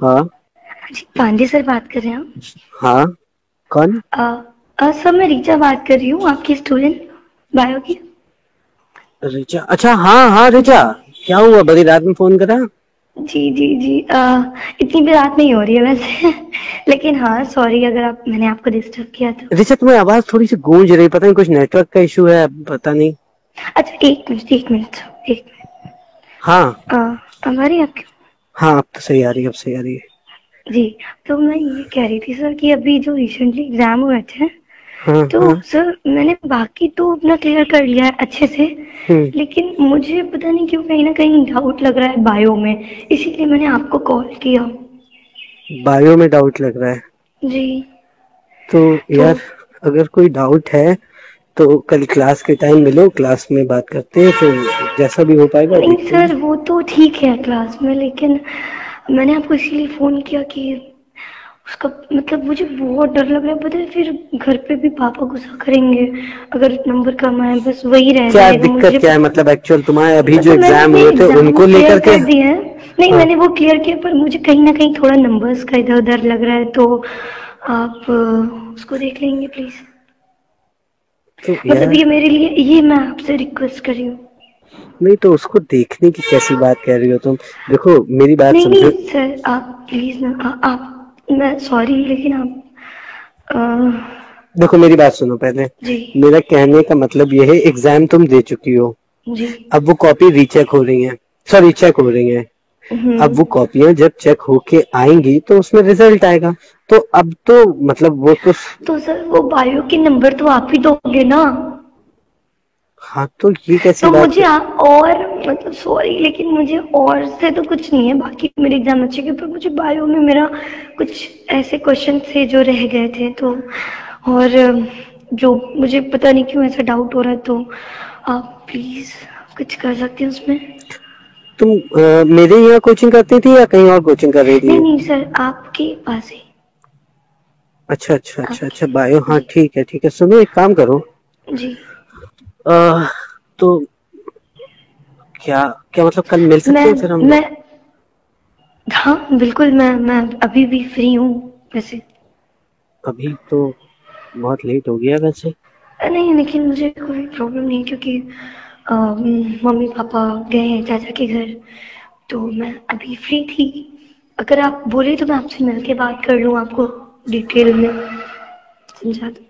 हाँ। जी पांडे सर बात कर रहे हैं आप? हाँ कौन? आ, आ, सर मैं रीचा बात कर रही हूँ आपकी स्टूडेंट बायो की। रिचा अच्छा हाँ हाँ रिचा क्या हुआ? बड़ी रात में फ़ोन करा? जी जी जी आ, इतनी भी रात नहीं हो रही है वैसे। लेकिन हाँ सॉरी अगर आप मैंने आपको डिस्टर्ब किया तो। रिचा तुम्हें आवाज़ थोड़ी सी गूंज रही पता नहीं कुछ नेटवर्क का इशू है पता नहीं। अच्छा एक मिनट एक मिनट एक मिनट। हाँ। हमारी आपकी हाँ अब तो सही आ रही है अब सही आ रही है। जी तो मैं ये कह रही थी सर कि अभी जो रिसेंटली एग्ज़ाम हुए थे हाँ तो हाँ। सर मैंने बाकी तो अपना क्लियर कर लिया है अच्छे से हम्म। लेकिन मुझे पता नहीं क्यों कहीं ना कहीं डाउट लग रहा है बायो में इसीलिए मैंने आपको कॉल किया। बायो में डाउट लग रहा है? जी। तो यार अगर कोई डाउट है तो कल क्लास के टाइम मिलो क्लास में बात करते हैं फिर जैसा भी हो पाएगा नहीं सर वो तो ठीक है क्लास में लेकिन मैंने आपको इसीलिए फ़ोन किया कि उसका मतलब मुझे बहुत डर लग रहा है पता है फिर घर पे भी पापा गुस्सा करेंगे अगर नंबर कम आए बस वही रह क्या दिक्कत क्या है मतलब एक्चुअल तुम्हारे अभी जो मतलब मैंने एग्ज़ाम हुए थे उनको लेकर के? दिए नहीं हाँ। मैंने वो क्लियर किया पर मुझे कहीं ना कहीं थोड़ा नंबर्स का इधर उधर लग रहा है तो आप उसको देख लेंगे प्लीज़ तो मतलब ये मेरे लिए ये मैं आपसे रिक्वेस्ट कर रही हूँ। नहीं तो उसको देखने की कैसी बात कह रही हो तुम? देखो मेरी बात नहीं समझो। नहीं सर आप प्लीज़ ना आ, आप मैं सॉरी लेकिन आप अ, देखो मेरी बात सुनो पहले। जी। मेरा कहने का मतलब ये है एग्ज़ाम तुम दे चुकी हो। जी। अब वो कॉपी रीचेक हो रही है। सॉरी चेक हो रही है। अब वो कॉपियाँ जब चेक होके आएँगी तो उसमें रिज़ल्ट आएगा। तो अब तो मतलब वो तो तो सर वो बायो के नंबर तो आप ही दोगे ना? हाँ तो ये कैसी तो मुझे आ, और मतलब सॉरी लेकिन मुझे और से तो कुछ नहीं है बाकी मेरे एग्ज़ाम अच्छे गए पर मुझे बायो में मेरा कुछ ऐसे क्वेश्चन थे जो रह गए थे तो और जो मुझे पता नहीं क्यों ऐसा डाउट हो रहा है तो आप प्लीज़ कुछ कर सकते हैं उसमें? तुम अ, मेरे यहाँ कोचिंग करती थी या कहीं और कोचिंग कर रही थी? नहीं नहीं सर आपके पास ही। अच्छा अच्छा अच्छा अच्छा बायो हाँ। ठीक है ठीक है। सुनो एक काम करो। जी। आ, तो क्या क्या मतलब कल मिल सकते हैं फिर हम मैं हाँ बिल्कुल मैं मैं अभी भी फ्री हूँ वैसे। अभी तो बहुत लेट हो गया वैसे। नहीं लेकिन मुझे कोई प्रॉब्लम नहीं क्योंकि मम्मी पापा गए हैं चाचा के घर तो मैं अभी फ्री थी। अगर आप बोले तो मैं आपसे मिल के बात कर लूँ आपको डिटेल में। समझा दूँ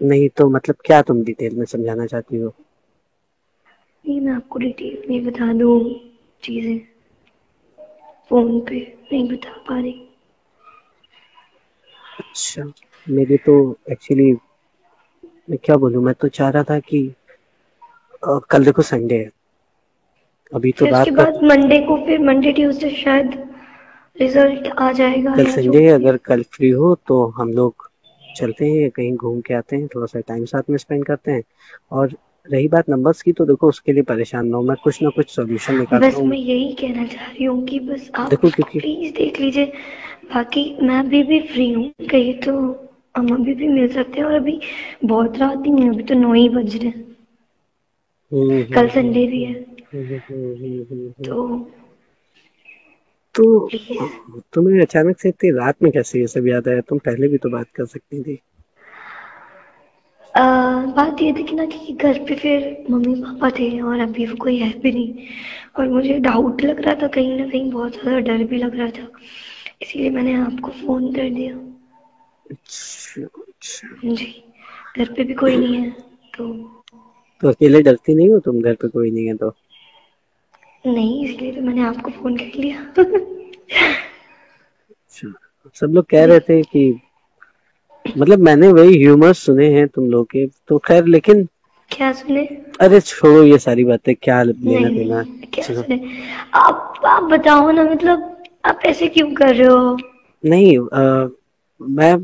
नहीं तो मतलब क्या तुम डिटेल में समझाना चाहती हो? नहीं मैं आपको डिटेल में बता दूँ चीज़ें। फ़ोन पे नहीं बता पा रही। अच्छा मेरे तो एक्चुअली मैं क्या बोलूँ? मैं तो चाह रहा था कि कल देखो संडे है। अभी तो उसके बाद मंडे को फिर मंडे ट्यूसडे शायद रिज़ल्ट आ जाएगा कल संडे है अगर कल फ्री हो तो हम लोग चलते हैं कहीं घूम के आते हैं थोड़ा सा टाइम साथ में स्पेंड करते हैं। और रही बात नंबर्स की तो देखो उसके लिए परेशान ना हो मैं कुछ ना कुछ सोल्यूशन निकालता बस मैं यही कहना चाह रही हूँ कि बस आप देखो क्योंकि प्लीज़ देख लीजिए बाकी मैं अभी भी फ्री हूँ कहीं तो हम अभी भी मिल सकते हैं। और अभी बहुत रात नहीं है अभी तो नौ ही बज रहे हैं। कल हम्म, संडे भी है। हम्म, हम्म, हम्म, हम्म, हम्म। तो तो तुम्हें अचानक से इतनी रात में कैसे ये सब याद आया? तुम पहले भी तो बात कर सकती थी। आ, बात ये थी कि ना कि घर पे फिर मम्मी पापा थे और अभी वो कोई है भी नहीं। और मुझे डाउट लग रहा था कहीं ना कहीं बहुत ज़्यादा डर भी लग रहा था। इसीलिए मैंने आपको फ़ोन कर दिया। अच्छा अच्छा। जी घर पे भी कोई नहीं है तो तो अकेले डरती नहीं हो तुम? घर पे कोई नहीं है तो? नहीं इसलिए तो मैंने आपको फ़ोन कर लिया। अच्छा। सब लोग कह रहे थे कि मतलब मैंने वही ह्यूमर सुने हैं तुम लोग के तो खैर लेकिन क्या सुने? अरे छोड़ो ये सारी बातें क्या लेना देना? क्या सुने? आप आप बताओ ना मतलब आप ऐसे क्यों कर रहे हो? नहीं आ, मैं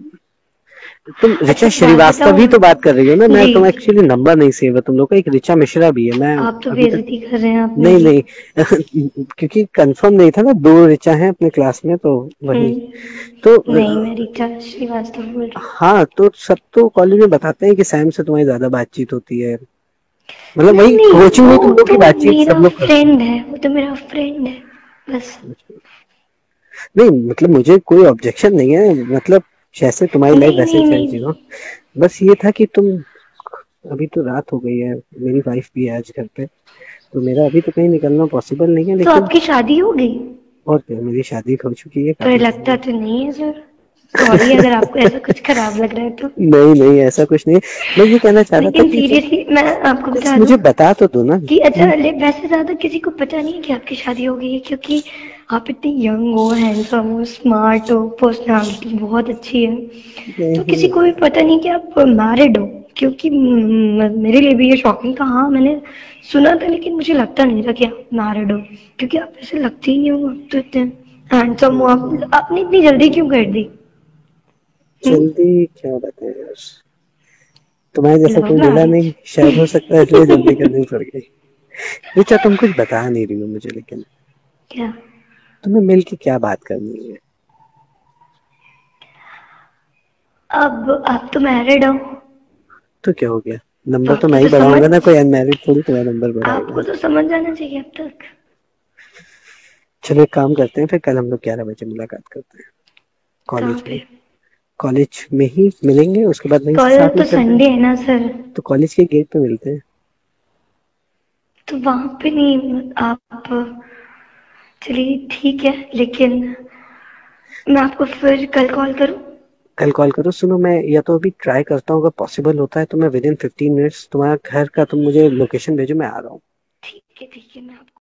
तुम अच्छा श्रीवास्तव बताओ ही तो बात कर रही हो ना मैं तुम एक्चुअली नंबर नहीं सेव है तुम लोग का एक रिचा मिश्रा भी है मैं आप तो बेइज्जती कर रहे हैं आप नहीं नहीं। क्योंकि कंफर्म नहीं था ना दो रिचा हैं अपने क्लास में तो वही। हम्म। तो नहीं मैं रीचा श्रीवास्तव बोल रही हूँ। हाँ तो सब तो कॉलेज में बताते हैं कि सैम से तुम्हारी ज़्यादा बातचीत होती है। मतलब वही कोचिंग में तुम लोग की तो बातचीत सब लोग फ्रेंड है वो तो मेरा फ्रेंड है बस। नहीं मतलब मुझे कोई ऑब्जेक्शन नहीं है मतलब जैसे तुम्हारी लाइफ वैसे चल नहीं। ज़ीरो बस ये था कि तुम अभी तो रात हो गई है मेरी वाइफ भी है आज घर पे तो मेरा अभी तो कहीं निकलना पॉसिबल नहीं है लेकिन तो आपकी शादी हो गई? और क्या मेरी शादी हो चुकी है पर लगता तो नहीं है सर। सॉरी अगर आपको ऐसा कुछ खराब लग रहा है तो। नहीं नहीं ऐसा कुछ नहीं। मैं ये कहना चाह रहा था कि सीरियसली मैं आपको बता मुझे बता तो दो ना। कि अच्छा वैसे ज़्यादा किसी को पता नहीं है कि आपकी शादी हो गई है क्योंकि आप इतनी यंग हो हैंडसम हो स्मार्ट हो पर्सनालिटी बहुत अच्छी है। तो किसी को भी पता नहीं कि आप मैरिड हो क्योंकि मेरे लिए भी ये शॉकिंग था। हाँ मैंने सुना था लेकिन मुझे लगता नहीं था कि आप मैरिड हो क्योंकि आप ऐसे लगते ही नहीं हो आप तो इतने हैंडसम हो। आप आपने इतनी जल्दी क्यों कर दी? हम्म? जल्दी क्या बताएँ यार। तुम्हारे जैसा कोई मिला नहीं शायद हो सकता है इसलिए जल्दी करनी पड़ गई। रिचा तुम कुछ बता नहीं रही हो मुझे लेकिन। क्या? तुम्हें मिल के क्या बात करनी है? अब आप तो मैरिड हो। तो क्या हो गया? नंबर तो मैं ही तो समझ बढ़ाऊँगा ना कोई अनमैरिड थोड़ी तुम्हारा नंबर बढ़ाएगा। आपको तो समझ जाना चाहिए अब तक। चलो एक काम करते हैं फिर कल हम लोग ग्यारह बजे मुलाकात करते हैं। कॉलेज में। कॉलेज में ही मिलेंगे उसके बाद वहीं कल साथ तो हैं। संडे है ना सर तो कॉलेज के गेट पे मिलते हैं। तो वहाँ पे नहीं आप चलिए ठीक है लेकिन मैं आपको फिर कल कॉल करूँ? कल कॉल करो सुनो मैं या तो अभी ट्राई करता हूँ अगर पॉसिबल होता है तो मैं विद इन फिफ्टीन मिनट्स तुम्हारा घर का तुम मुझे लोकेशन भेजो मैं आ रहा हूँ। ठीक है ठीक है मैं आपको